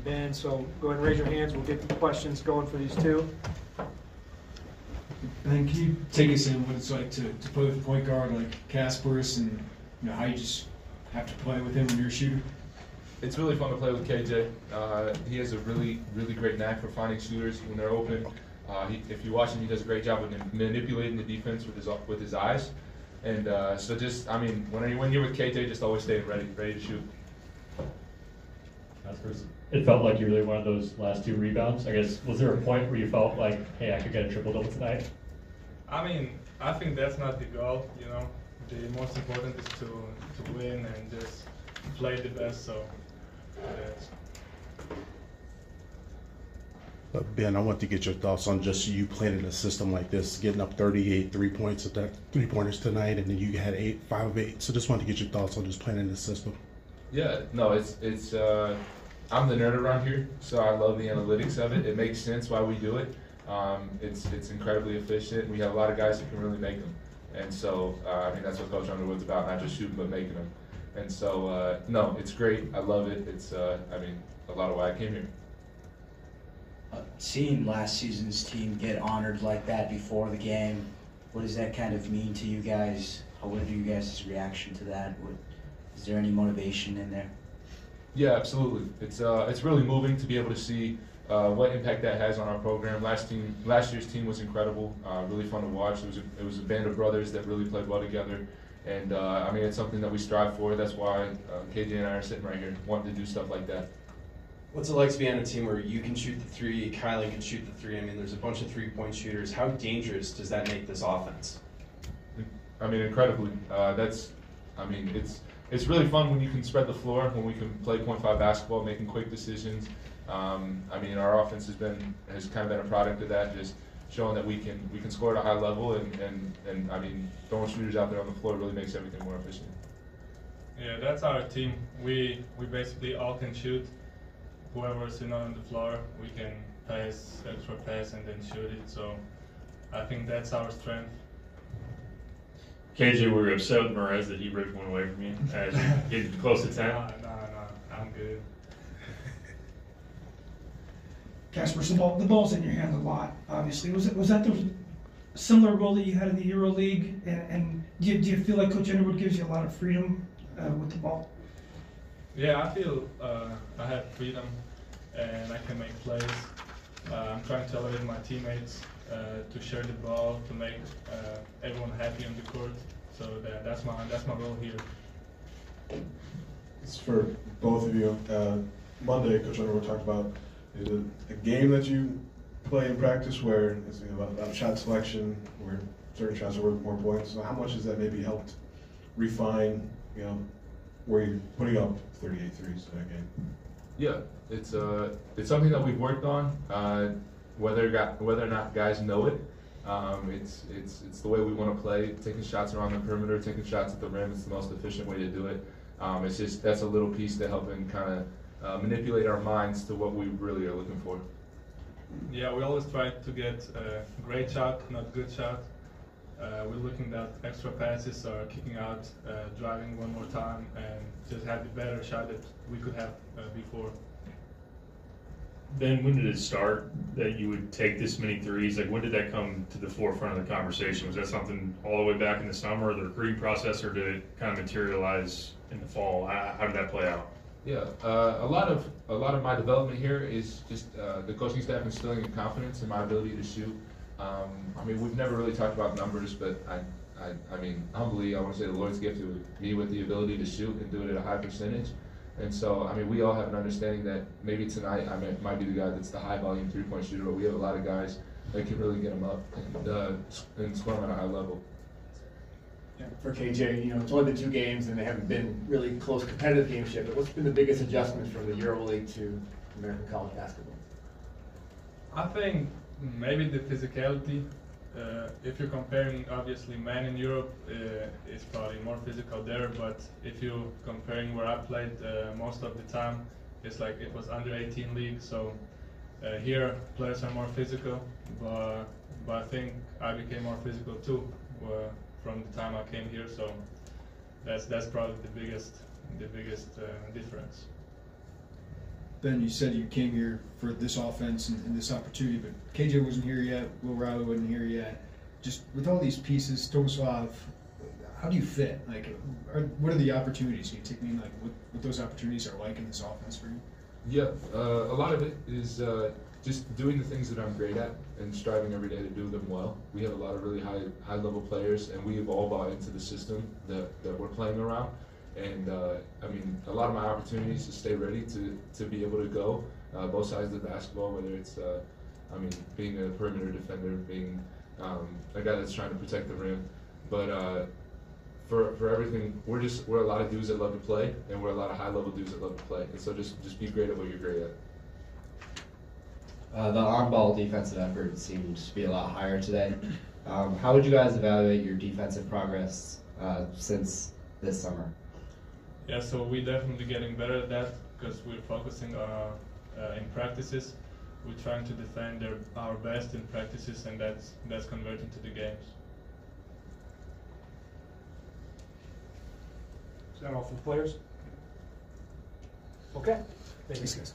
and Ben. So go ahead and raise your hands. We'll get the questions going for these two. And then can you take us in what it's like to, to play with a point guard like Kasparas and you know how you just have to play with him when you're a shooter? It's really fun to play with KJ. Uh, he has a really, really great knack for finding shooters when they're open. Uh, he, if you watch him, he does a great job of manipulating the defense with his with his eyes. And uh, so, just I mean, when you, when you're with KJ, just always stay ready, ready to shoot. It felt like you really wanted those last two rebounds. I guess was there a point where you felt like, hey, I could get a triple double tonight? I mean, I think that's not the goal. You know, the most important is to to win and just play the best. So that's. Uh, Ben, I want to get your thoughts on just you playing in a system like this, getting up 38 three points at that three pointers tonight, and then you had eight, five of eight. So just wanted to get your thoughts on just playing in this system. Yeah, no, it's it's. Uh, I'm the nerd around here, so I love the analytics of it. It makes sense why we do it. Um, it's it's incredibly efficient. We have a lot of guys who can really make them, and so uh, I mean that's what Coach Underwood's about, not just shooting but making them. And so uh, no, it's great. I love it. It's uh, I mean a lot of why I came here. Uh, seeing last season's team get honored like that before the game, what does that kind of mean to you guys? What are you guys' reaction to that? What, is there any motivation in there? Yeah, absolutely. It's uh, it's really moving to be able to see uh, what impact that has on our program. Last team, last year's team was incredible. Uh, really fun to watch. It was a, it was a band of brothers that really played well together. And uh, I mean, it's something that we strive for. That's why uh, KJ and I are sitting right here, wanting to do stuff like that. What's it like to be on a team where you can shoot the three, Kylan can shoot the three? I mean, there's a bunch of three-point shooters. How dangerous does that make this offense? I mean, incredibly. Uh, that's, I mean, it's it's really fun when you can spread the floor, when we can play point five basketball, making quick decisions. Um, I mean, our offense has been has kind of been a product of that, just showing that we can we can score at a high level, and and, and I mean, throwing shooters out there on the floor really makes everything more efficient. Yeah, that's our team. We we basically all can shoot. Whoever's not on the floor, we can pass, extra pass, and then shoot it. So I think that's our strength. KJ, were you upset with Morez that he ripped one away from you as you get close to 10? No, no, no, I'm good. Casper, so ball, the ball's in your hands a lot, obviously. Was it was that the similar role that you had in the Euro League? And, and do, you, do you feel like Coach Underwood gives you a lot of freedom uh, with the ball? Yeah, I feel uh, I have freedom and I can make plays. Uh, I'm trying to elevate my teammates to share the ball, to make uh, everyone happy on the court. So that, that's my that's my role here. It's for both of you. Uh, Monday, Coach Underwood talked about is it a game that you play in practice where it's about, about shot selection, where certain shots are worth more points. So how much has that maybe helped refine, you know, where you're putting up 38 threes in that game? Yeah, it's uh, it's something that we've worked on. Uh, whether whether or not guys know it, um, it's it's it's the way we want to play. Taking shots around the perimeter, taking shots at the rim. It's the most efficient way to do it. Um, it's just that's a little piece to helping kind of uh, manipulate our minds to what we really are looking for. Yeah, we always try to get a great shot, not good shot. Uh, we're looking at extra passes or kicking out, uh, driving one more time, and just have the better shot that we could have uh, before. Ben, when did it start that you would take this many threes? Like, when did that come to the forefront of the conversation? Was that something all the way back in the summer, the recruiting process, or did it kind of materialize in the fall? How, did that play out? Yeah, uh, a lot of a lot of my development here is just uh, the coaching staff instilling confidence in my ability to shoot. Um, I mean, we've never really talked about numbers, but I, I, I mean, humbly, I want to say the Lord's gifted me with the ability to shoot and do it at a high percentage. And so, I mean, we all have an understanding that maybe tonight I might, might be the guy that's the high volume three point shooter, but we have a lot of guys that can really get them up and, uh, and score them at a high level. Yeah, for KJ, you know, it's only been two games and they haven't been really close competitive games yet, but what's been the biggest adjustment from the EuroLeague to American college basketball? I think maybe the physicality. Uh, if you're comparing, obviously, man in Europe uh, is probably more physical there. But if you're comparing where I played uh, most of the time, it's like it was under 18 league. So uh, here, players are more physical. But but I think I became more physical too uh, from the time I came here. So that's that's probably the biggest the biggest uh, difference. Ben, you said you came here for this offense and, and this opportunity, but KJ wasn't here yet. Will Riley wasn't here yet. Just with all these pieces, Tomislav, how do you fit? Like, are, what are the opportunities? Can you take me in, like what, what those opportunities are like in this offense for you? Yeah, uh, a lot of it is uh, just doing the things that I'm great at and striving every day to do them well. We have a lot of really high high level players, and we have all bought into the system that, that we're playing around. And uh, I mean, a lot of my opportunities to stay ready to, to be able to go uh, both sides of the basketball, whether it's uh, I mean being a perimeter defender, being um, a guy that's trying to protect the rim, but uh, for, for everything, we're just we're a lot of dudes that love to play, and we're a lot of high level dudes that love to play. And so just just be great at what you're great at. Uh, the on-ball defensive effort seemed to be a lot higher today. Um, how would you guys evaluate your defensive progress uh, since this summer? Yeah, so we're definitely getting better at that because we're focusing uh, uh, in practices. We're trying to defend their, our best in practices, and that's that's converting to the games. Is that all for the players? Okay. Thank you. guys.